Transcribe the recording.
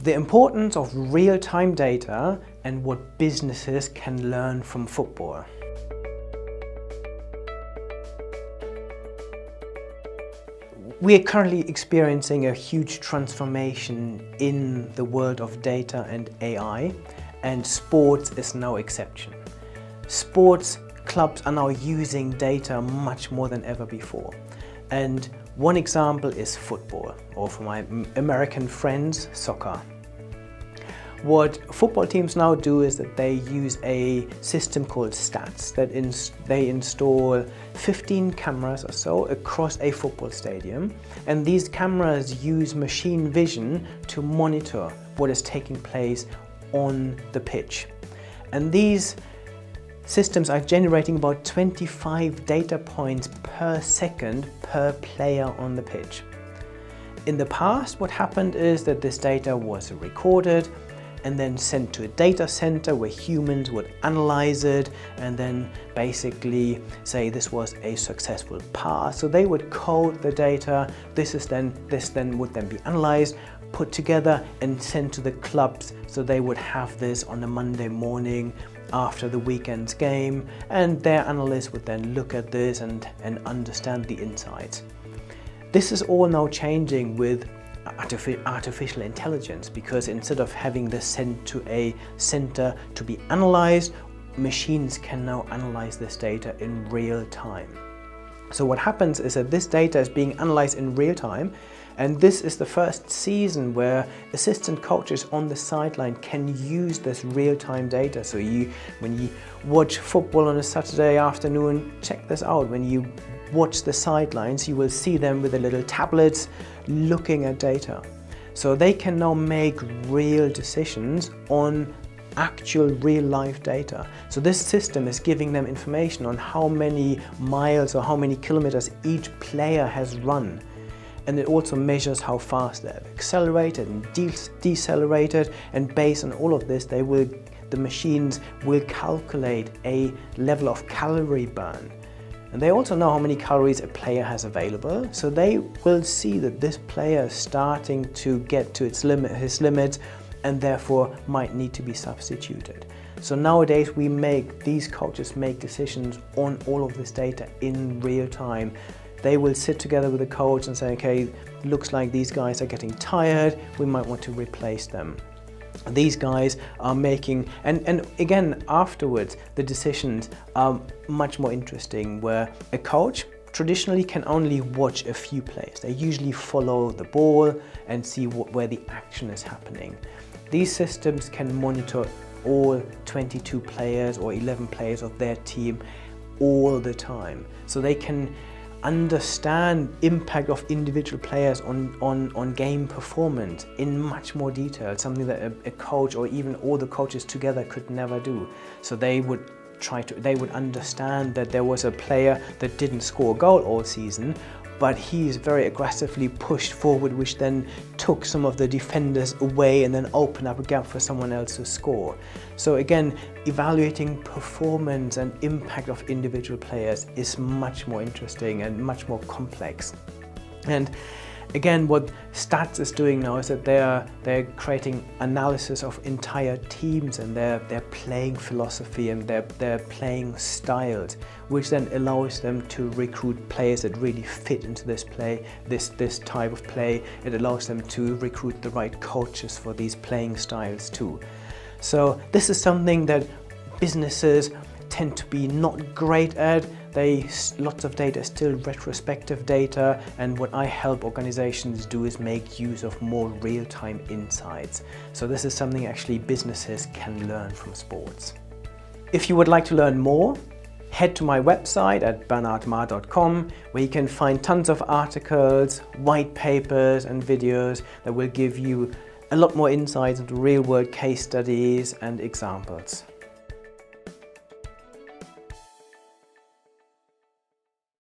the importance of real-time data and what businesses can learn from football. We are currently experiencing a huge transformation in the world of data and AI and sports is no exception. Sports clubs are now using data much more than ever before. And one example is football, or for my American friends, soccer. What football teams now do is that they use a system called STATS that ins they install 15 cameras or so across a football stadium and these cameras use machine vision to monitor what is taking place on the pitch. And these systems are generating about 25 data points per second per player on the pitch. In the past, what happened is that this data was recorded and then sent to a data center where humans would analyze it and then basically say this was a successful pass. So they would code the data. This is then this then would then be analyzed, put together and sent to the clubs so they would have this on a Monday morning after the weekend's game and their analysts would then look at this and, and understand the insights. This is all now changing with artificial intelligence because instead of having this sent to a center to be analyzed, machines can now analyze this data in real time. So what happens is that this data is being analyzed in real time and this is the first season where assistant coaches on the sideline can use this real-time data. So you, when you watch football on a Saturday afternoon, check this out. When you watch the sidelines, you will see them with the little tablets looking at data. So they can now make real decisions on actual real life data. So this system is giving them information on how many miles or how many kilometers each player has run. And it also measures how fast they've accelerated and de decelerated. And based on all of this, they will, the machines will calculate a level of calorie burn. And they also know how many calories a player has available, so they will see that this player is starting to get to its limit, his limit, and therefore might need to be substituted. So nowadays we make, these coaches make decisions on all of this data in real time. They will sit together with the coach and say, okay, looks like these guys are getting tired, we might want to replace them these guys are making, and, and again, afterwards, the decisions are much more interesting where a coach traditionally can only watch a few plays. They usually follow the ball and see what, where the action is happening. These systems can monitor all 22 players or 11 players of their team all the time. So they can understand impact of individual players on, on, on game performance in much more detail, something that a, a coach or even all the coaches together could never do. So they would try to, they would understand that there was a player that didn't score a goal all season, but he's very aggressively pushed forward, which then took some of the defenders away and then opened up a gap for someone else to score. So again, evaluating performance and impact of individual players is much more interesting and much more complex. And Again, what Stats is doing now is that they're, they're creating analysis of entire teams and their, their playing philosophy and their, their playing styles, which then allows them to recruit players that really fit into this play, this, this type of play. It allows them to recruit the right coaches for these playing styles too. So this is something that businesses tend to be not great at. They, lots of data is still retrospective data and what I help organizations do is make use of more real-time insights. So this is something actually businesses can learn from sports. If you would like to learn more, head to my website at bernardmarr.com where you can find tons of articles, white papers and videos that will give you a lot more insights into real world case studies and examples.